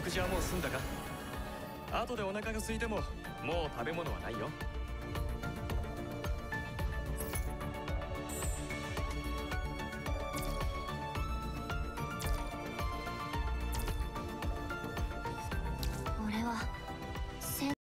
食事はもう済んだか？後でお腹が空いてももう食べ物はないよ。